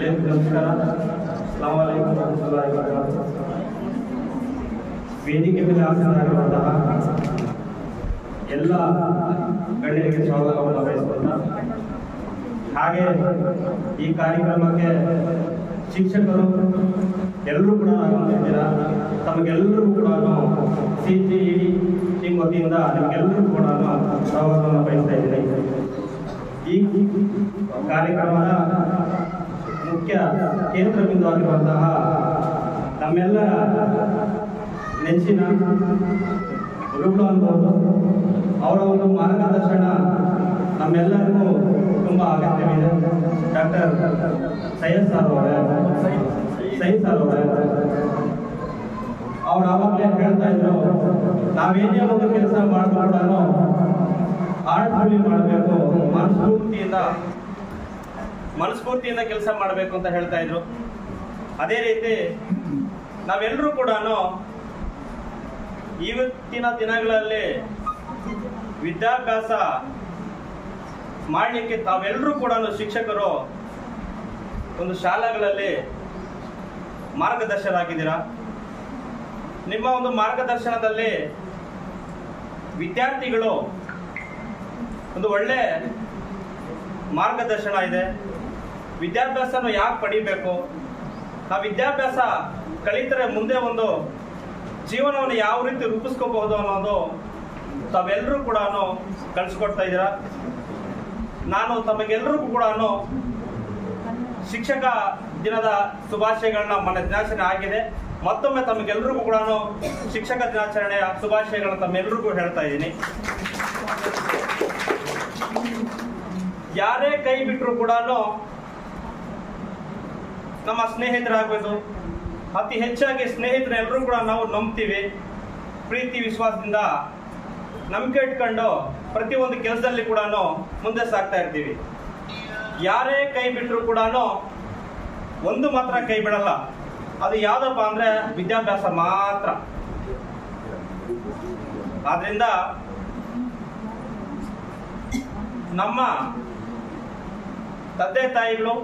ನಮಸ್ಕಾರ ಅಸ್ಲಾಂ ವಲೈಕುಂ ವರಹಮತುಲ್ಲಾಹಿ ವಬರಕಾತುಹು. ವೇದಿಕೆ ಮೇಲೆ ಆಸೀನರಾಗಿರುವಂತಹ ಎಲ್ಲ ಗಣ್ಯರಿಗೆ ಸ್ವಾಗತವನ್ನು ಬಯಸುತ್ತಾ ಹಾಗೆ ಈ ಕಾರ್ಯಕ್ರಮಕ್ಕೆ ಶಿಕ್ಷಕರು ಎಲ್ಲರೂ ಕೂಡ ಆಗಮಿಸಿದ್ದೀರಾ? ತಮಗೆಲ್ಲರಿಗೂ ಕೂಡ ಸಿ ಜಿ ಇಡಿ ಟೀಮ್ ವತಿಯಿಂದ ನಿಮಗೆಲ್ಲರಿಗೂ ಕೂಡ ಸ್ವಾಗತವನ್ನು ಬಯಸ್ತಾ ಇದ್ದೀನಿ. ಈ ಕಾರ್ಯಕ್ರಮದ ಮುಖ್ಯ ಕೇಂದ್ರ ಬಿಂದು ಆಗಿರುವಂತಹ ನಮ್ಮೆಲ್ಲರ ನೆಚ್ಚಿನ ಅನ್ಬೋದು ಅವರ ಒಂದು ಮಾರ್ಗದರ್ಶನ ನಮ್ಮೆಲ್ಲರಿಗೂ ತುಂಬ ಅಗತ್ಯವಿದೆ. ಡಾಕ್ಟರ್ ಸೈಯದ್ ಸರ್ ಅವರೇ, ಸೈಯದ್ ಸರ್ ಅವರೇ, ಅವ್ರು ಆವಾಗಲೇ ಹೇಳ್ತಾ ಇದ್ರು, ನಾವೇನೇ ಒಂದು ಕೆಲಸ ಮಾಡಿದ್ರು ಆರ್ಟ್ಫುಲಿ ಮಾಡಬೇಕು. ಮನಸ್ಫೂರ್ತಿಯಿಂದ ಮನಸ್ಫೂರ್ತಿಯಿಂದ ಕೆಲಸ ಮಾಡಬೇಕು ಅಂತ ಹೇಳ್ತಾ ಇದ್ರು. ಅದೇ ರೀತಿ ನಾವೆಲ್ಲರೂ ಕೂಡ ಇವತ್ತಿನ ದಿನಗಳಲ್ಲಿ ವಿದ್ಯಾಭ್ಯಾಸ ಮಾಡಲಿಕ್ಕೆ ತಾವೆಲ್ಲರೂ ಕೂಡ ಶಿಕ್ಷಕರು ಒಂದು ಶಾಲೆಗಳಲ್ಲಿ ಮಾರ್ಗದರ್ಶಕರಾಗಿದ್ದೀರಾ ನಿಮ್ಮ ಒಂದು ಮಾರ್ಗದರ್ಶನದಲ್ಲಿ ವಿದ್ಯಾರ್ಥಿಗಳು ಒಂದು ಒಳ್ಳೆ ಮಾರ್ಗದರ್ಶನ ಇದೆ. ವಿದ್ಯಾಭ್ಯಾಸನ ಯಾಕೆ ಪಡಿಬೇಕು? ಆ ವಿದ್ಯಾಭ್ಯಾಸ ಕಲಿತರೆ ಮುಂದೆ ಒಂದು ಜೀವನವನ್ನು ಯಾವ ರೀತಿ ರೂಪಿಸ್ಕೋಬಹುದು ಅನ್ನೋದು ತಾವೆಲ್ಲರೂ ಕೂಡ ಕಲಿಸ್ಕೊಡ್ತಾ ಇದ್ದೀರಾ? ನಾನು ತಮಗೆಲ್ಲರಿಗೂ ಕೂಡ ಶಿಕ್ಷಕ ದಿನದ ಶುಭಾಶಯಗಳನ್ನ ಮೊನ್ನೆ ದಿನಾಚರಣೆ ಆಗಿದೆ. ಮತ್ತೊಮ್ಮೆ ತಮಗೆಲ್ಲರಿಗೂ ಕೂಡ ಶಿಕ್ಷಕ ದಿನಾಚರಣೆಯ ಶುಭಾಶಯಗಳನ್ನ ತಮ್ಮೆಲ್ಲರಿಗೂ ಹೇಳ್ತಾ ಇದ್ದೀನಿ. ಯಾರೇ ಕೈ ಬಿಟ್ಟರು ಕೂಡ ನಮ್ಮ ಸ್ನೇಹಿತರಾಗಬೇಕು ಅತಿ ಹೆಚ್ಚಾಗಿ ಸ್ನೇಹಿತರೆಲ್ಲರೂ ಕೂಡ ನಾವು ನಂಬ್ತೀವಿ. ಪ್ರೀತಿ, ವಿಶ್ವಾಸದಿಂದ ನಂಬಿಕೆ ಇಟ್ಕೊಂಡು ಪ್ರತಿಯೊಂದು ಕೆಲಸದಲ್ಲಿ ಕೂಡ ಮುಂದೆ ಸಾಗ್ತಾ ಇರ್ತೀವಿ. ಯಾರೇ ಕೈ ಬಿಟ್ಟರು ಕೂಡ ಒಂದು ಮಾತ್ರ ಕೈ ಬಿಡಲ್ಲ. ಅದು ಯಾವ್ದಪ್ಪ ಅಂದ್ರೆ ವಿದ್ಯಾಭ್ಯಾಸ ಮಾತ್ರ. ಆದ್ರಿಂದ ನಮ್ಮ ತಂದೆ ತಾಯಿಗಳು,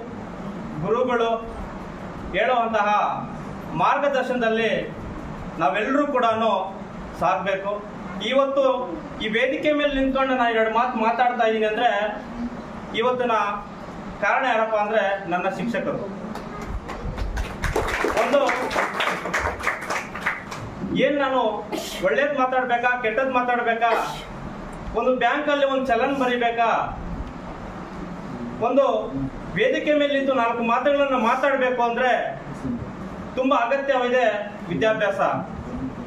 ಗುರುಗಳು ಹೇಳುವಂತಹ ಮಾರ್ಗದರ್ಶನದಲ್ಲಿ ನಾವೆಲ್ಲರೂ ಕೂಡ ಸಾಗಬೇಕು. ಇವತ್ತು ಈ ವೇದಿಕೆ ಮೇಲೆ ನಿಂತ್ಕೊಂಡು ನಾನು ಎರಡು ಮಾತು ಮಾತಾಡ್ತಾ ಇದ್ದೀನಿ ಅಂದ್ರೆ, ಇವತ್ತಿನ ಕಾರಣ ಯಾರಪ್ಪ ಅಂದ್ರೆ ನನ್ನ ಶಿಕ್ಷಕರು. ಒಂದು, ಏನು ನಾನು ಒಳ್ಳೇದ್ ಮಾತಾಡಬೇಕಾ ಕೆಟ್ಟದ್ದು ಮಾತಾಡಬೇಕಾ? ಒಂದು ಬ್ಯಾಂಕಲ್ಲಿ ಒಂದು ಚಲನ್ ಬರಿಬೇಕಾ? ಒಂದು ವೇದಿಕೆ ಮೇಲೆ ನಿಂತು ನಾಲ್ಕು ಮಾತುಗಳನ್ನು ಮಾತಾಡಬೇಕು ಅಂದ್ರೆ ತುಂಬಾ ಅಗತ್ಯವಿದೆ ವಿದ್ಯಾಭ್ಯಾಸ.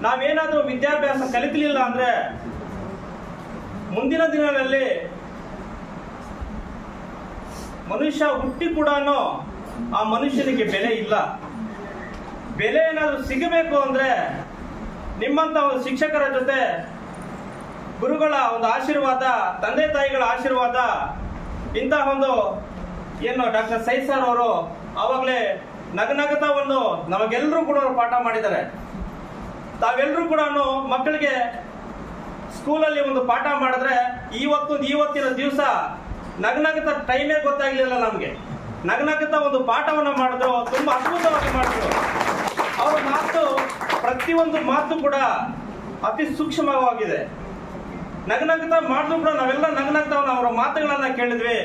ನಾವೇನಾದ್ರೂ ವಿದ್ಯಾಭ್ಯಾಸ ಕಲಿತಲಿಲ್ಲ ಅಂದ್ರೆ ಮುಂದಿನ ದಿನಗಳಲ್ಲಿ ಮನುಷ್ಯ ಹುಟ್ಟಿ ಕೂಡ ಆ ಮನುಷ್ಯನಿಗೆ ಬೆಲೆ ಇಲ್ಲ. ಬೆಲೆ ಏನಾದ್ರೂ ಸಿಗಬೇಕು ಅಂದ್ರೆ ನಿಮ್ಮಂತ ಒಂದು ಶಿಕ್ಷಕರ ಜೊತೆ ಗುರುಗಳ ಒಂದು ಆಶೀರ್ವಾದ, ತಂದೆ ತಾಯಿಗಳ ಆಶೀರ್ವಾದ, ಇಂತಹ ಒಂದು ಏನು, ಡಾಕ್ಟರ್ ಸೈ ಸರ್ ಅವರು ಆವಾಗಲೇ ನಗನಗತ ಒಂದು ನಮಗೆಲ್ಲರೂ ಕೂಡ ಅವ್ರು ಪಾಠ ಮಾಡಿದ್ದಾರೆ. ತಾವೆಲ್ಲರೂ ಕೂಡ ಮಕ್ಕಳಿಗೆ ಸ್ಕೂಲಲ್ಲಿ ಒಂದು ಪಾಠ ಮಾಡಿದ್ರೆ ಇವತ್ತು ಇವತ್ತಿನ ದಿವಸ ನಗನಗತ ಟೈಮೇ ಗೊತ್ತಾಗ್ಲಿಲ್ಲ ನಮಗೆ. ನಗನಗತ ಒಂದು ಪಾಠವನ್ನು ಮಾಡಿದ್ರು, ತುಂಬಾ ಅದ್ಭುತವಾಗಿ ಮಾಡಿದ್ರು. ಅವರ ಮಾತು, ಪ್ರತಿಯೊಂದು ಮಾತು ಕೂಡ ಅತಿ ಸೂಕ್ಷ್ಮವಾಗಿದೆ. ನಗನಗತ ಮಾಡಿದ್ರು ಕೂಡ ನಾವೆಲ್ಲ ನಗನಗ್ತಾ ಅವರ ಮಾತುಗಳನ್ನ ಕೇಳಿದ್ವಿ.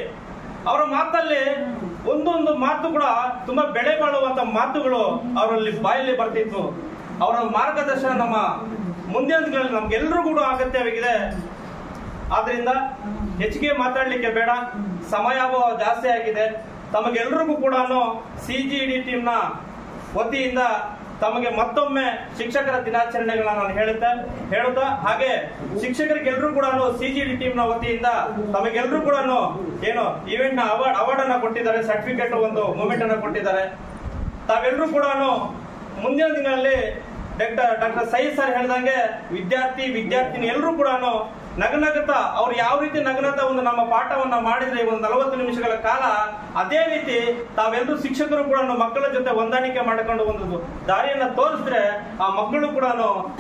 ಅವರ ಮಾತಲ್ಲಿ ಒಂದೊಂದು ಮಾತು ಕೂಡ ತುಂಬಾ ಬೆಳೆ ಬಾಳುವಂತ ಮಾತುಗಳು ಅವರಲ್ಲಿ ಬಾಯಲ್ಲಿ ಬರ್ತಿತ್ತು. ಅವರ ಮಾರ್ಗದರ್ಶನ ನಮ್ಮ ಮುಂದಿನ ದಿನಗಳಲ್ಲಿ ನಮ್ಗೆಲ್ಲರೂ ಕೂಡ ಅಗತ್ಯವಾಗಿದೆ. ಆದ್ರಿಂದ ಹೆಚ್ಚಿಗೆ ಮಾತಾಡ್ಲಿಕ್ಕೆ ಬೇಡ. ಸಮಯಾಭಾವ ಜಾಸ್ತಿ ಆಗಿದೆ. ತಮಗೆಲ್ರಿಗೂ ಕೂಡ ಸಿ ಜಿ ಡಿ ಟೀಮ್ನ ವತಿಯಿಂದ ತಮಗೆ ಮತ್ತೊಮ್ಮೆ ಶಿಕ್ಷಕರ ದಿನಾಚರಣೆಗಳನ್ನ ನಾನು ಹೇಳುತ್ತಾ ಹೇಳುತ್ತಾ, ಹಾಗೆ ಶಿಕ್ಷಕರಿಗೆಲ್ಲರೂ ಕೂಡ ಸಿ ಜಿ ಡಿ ಟೀಮ್ನ ವತಿಯಿಂದ ತಮಗೆಲ್ಲರೂ ಕೂಡ ಏನು ಇವೆಂಟ್ನ ಅವಾರ್ಡ್ ಅವಾರ್ಡ್ ಅನ್ನ ಕೊಟ್ಟಿದ್ದಾರೆ ಸರ್ಟಿಫಿಕೇಟ್ ಒಂದು ಮೂಮೆಂಟ್ ಅನ್ನ ಕೊಟ್ಟಿದ್ದಾರೆ. ತಾವೆಲ್ಲರೂ ಕೂಡ ಮುಂದಿನ ದಿನಗಳಲ್ಲಿ ಡಾಕ್ಟರ್ ಡಾಕ್ಟರ್ ಸೈ ಸರ್ ಹೇಳ್ದಂಗೆ ವಿದ್ಯಾರ್ಥಿ, ವಿದ್ಯಾರ್ಥಿನಿ ಎಲ್ಲರೂ ಕೂಡ ನಗನಗತ, ಅವ್ರು ಯಾವ ರೀತಿ ನಗನತ ಒಂದು ನಮ್ಮ ಪಾಠವನ್ನ ಮಾಡಿದ್ರೆ ಒಂದು ನಲವತ್ತು ನಿಮಿಷಗಳ ಕಾಲ, ಅದೇ ರೀತಿ ತಾವೆಲ್ಲರೂ ಶಿಕ್ಷಕರು ಕೂಡ ಮಕ್ಕಳ ಜೊತೆ ಹೊಂದಾಣಿಕೆ ಮಾಡಿಕೊಂಡು ಒಂದು ದಾರಿಯನ್ನ ತೋರಿಸಿದ್ರೆ ಆ ಮಕ್ಕಳು ಕೂಡ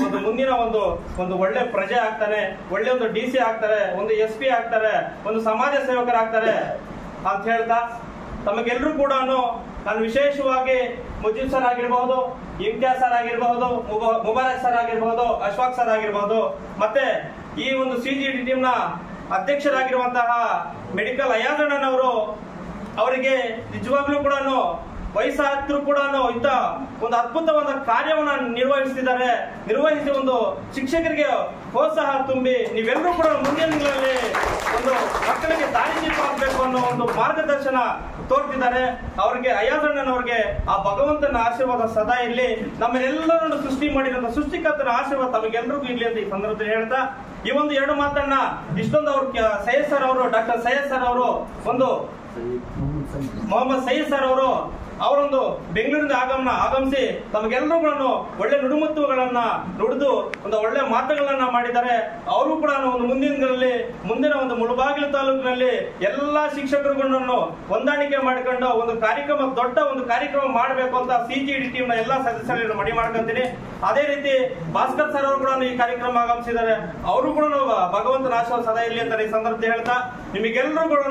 ಒಂದು ಮುಂದಿನ ಒಂದು ಒಂದು ಒಳ್ಳೆ ಪ್ರಜೆ ಆಗ್ತಾನೆ ಒಳ್ಳೆ ಒಂದು ಡಿ ಸಿ ಆಗ್ತಾರೆ, ಒಂದು ಎಸ್ ಪಿ ಆಗ್ತಾರೆ, ಒಂದು ಸಮಾಜ ಸೇವಕರಾಗ್ತಾರೆ ಅಂತ ಹೇಳ್ತಾ ತಮಗೆಲ್ಲರೂ ಕೂಡ ನಾನು ವಿಶೇಷವಾಗಿ ಮುಜೀಬ್ ಸರ್ ಆಗಿರಬಹುದು ಇಮ್ತಿಯಾಜ್ ಸರ್ ಆಗಿರಬಹುದು ಮುಬ- ಮುಬಾರಕ್ ಸರ್ ಆಗಿರಬಹುದು ಅಶ್ವಾಕ್ ಸರ್ ಆಗಿರಬಹುದು ಮತ್ತೆ ಈ ಒಂದು ಸಿ ಜಿ ಡಿ ಟೀಮ್ನ ಅಧ್ಯಕ್ಷರಾಗಿರುವಂತಹ ಮೆಡಿಕಲ್ ಅವರು ಅವರಿಗೆ ನಿಜವಾಗ್ಲೂ ಕೂಡ ವಯಸ್ಸಾದ್ರು ಕೂಡ ಇಂಥ ಒಂದು ಅದ್ಭುತವಾದ ಕಾರ್ಯವನ್ನು ನಿರ್ವಹಿಸ್ತಿದ್ದಾರೆ, ನಿರ್ವಹಿಸಿ ಒಂದು ಶಿಕ್ಷಕರಿಗೆ ಪ್ರೋತ್ಸಾಹ ತುಂಬಿ ನೀವೆಲ್ಲರೂ ಕೂಡ ಮುಂದಿನ ಒಂದು ಮಕ್ಕಳಿಗೆ ದಾರಿ ದೀಪ ಅನ್ನೋ ಒಂದು ಮಾರ್ಗದರ್ಶನ ತೋರ್ತಿದ್ದಾರೆ ಅವ್ರಿಗೆ ಅಯ್ಯಾದಣ್ಣನವ್ರಿಗೆ ಆ ಭಗವಂತನ ಆಶೀರ್ವಾದ ಸದಾ ಇರಲಿ. ನಮ್ಮನ್ನೆಲ್ಲರನ್ನು ಸೃಷ್ಟಿ ಮಾಡಿರೋ ಸೃಷ್ಟಿಕರ್ತನ ಆಶೀರ್ವಾದ ತಮಗೆಲ್ಲರಿಗೂ ಇರಲಿ ಅಂತ ಈ ಸಂದರ್ಭದಲ್ಲಿ ಹೇಳ್ತಾ ಈ ಒಂದು ಎರಡು ಮಾತನ್ನ ಇಷ್ಟೊಂದು ಅವ್ರ ಸೈಯದ್ ಸರ್ ಅವರು ಡಾಕ್ಟರ್ ಸೈಯದ್ ಸರ್ ಅವರು ಒಂದು ಮೊಹಮ್ಮದ್ ಸಯೀದ್ ಸರ್ ಅವರು ಅವರೊಂದು ಬೆಂಗಳೂರಿಂದ ಆಗಮನ ಆಗಮಿಸಿ ತಮಗೆಲ್ಲರೂ ಒಳ್ಳೆ ನುಡಿಮುತ್ತುಗಳನ್ನ ನುಡಿದು ಒಂದು ಒಳ್ಳೆ ಮಾತುಗಳನ್ನ ಮಾಡಿದ್ದಾರೆ. ಅವರು ಕೂಡ ಒಂದು ದಿನಗಳಲ್ಲಿ ಮುಂದಿನ ಒಂದು ಮುಳಬಾಗಿಲು ತಾಲೂಕಿನಲ್ಲಿ ಎಲ್ಲಾ ಶಿಕ್ಷಕರುಗಳನ್ನು ಹೊಂದಾಣಿಕೆ ಮಾಡಿಕೊಂಡು ಒಂದು ಕಾರ್ಯಕ್ರಮ, ದೊಡ್ಡ ಒಂದು ಕಾರ್ಯಕ್ರಮ ಮಾಡಬೇಕು ಅಂತ ಸಿ ಜಿ ಡಿ ಎಲ್ಲಾ ಸದಸ್ಯರನ್ನು ಮಡಿ ಮಾಡ್ಕೊಂತೀನಿ. ಅದೇ ರೀತಿ ಭಾಸ್ಕರ್ ಸರ್ ಅವರು ಕೂಡ ಈ ಕಾರ್ಯಕ್ರಮ ಆಗಮಿಸಿದ್ದಾರೆ. ಅವರು ಕೂಡ ಭಗವಂತ ಆಶೀರ್ವಾದ ಸದಾ ಇಲ್ಲಿ ಅಂತ ಈ ಸಂದರ್ಭದಲ್ಲಿ ಹೇಳ್ತಾ, ನಿಮಗೆಲ್ಲರೂ ಕೂಡ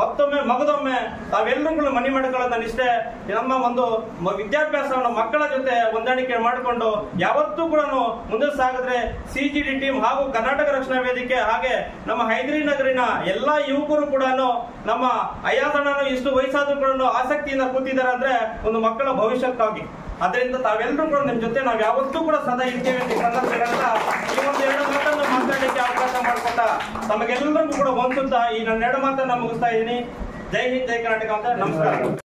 ಮತ್ತೊಮ್ಮೆ, ಮಗದೊಮ್ಮೆ ತಾವೆಲ್ಲರೂ ಕೂಡ ಮನಿ ನನ್ನ ಇಷ್ಟೇ ನಮ್ಮ ಒಂದು ವಿದ್ಯಾಭ್ಯಾಸವನ್ನು ಮಕ್ಕಳ ಜೊತೆ ಹೊಂದಾಣಿಕೆ ಮಾಡಿಕೊಂಡು ಯಾವತ್ತೂ ಕೂಡ ಮುಂದೆ ಸಾಗಿದ್ರೆ ಸಿ ಜಿ ಡಿ ಟೀಮ್ ಹಾಗೂ ಕರ್ನಾಟಕ ರಕ್ಷಣಾ ವೇದಿಕೆ ಹಾಗೆ ನಮ್ಮ ಹೈದರಿ ನಗರಿನ ಎಲ್ಲಾ ಯುವಕರು ಕೂಡ ನಮ್ಮ ಅಯ್ಯಾದಣ್ಣನು ಇಷ್ಟು ವಯಸ್ಸಾದ್ರೂ ಕೂಡ ಆಸಕ್ತಿಯಿಂದ ಕೂತಿದ್ದಾರೆ ಅಂದ್ರೆ ಒಂದು ಮಕ್ಕಳ ಭವಿಷ್ಯಕ್ಕಾಗಿ. ಅದರಿಂದ ತಾವೆಲ್ಲರೂ ಕೂಡ ನಿಮ್ಮ ಜೊತೆ ನಾವು ಯಾವತ್ತೂ ಕೂಡ ಸದಾ ಇರ್ತೇವೆ ಅಂತ ಈ ಒಂದು ಎರಡು ಮಾತನ್ನು ಮಾತಾಡಲಿಕ್ಕೆ ಅವಕಾಶ ಮಾಡಿಕೊಟ್ಟ ತಮಗೆಲ್ಲರಿಗೂ ಕೂಡ ಹೊಂದುತ್ತಾ ಈ ನನ್ನ ಎರಡು ಮಾತನ್ನ ಮುಗಿಸ್ತಾ ಇದ್ದೀನಿ. ಜೈ ಹಿಂದ್, ಜೈ ಕರ್ನಾಟಕ ಅಂತ ನಮಸ್ಕಾರ.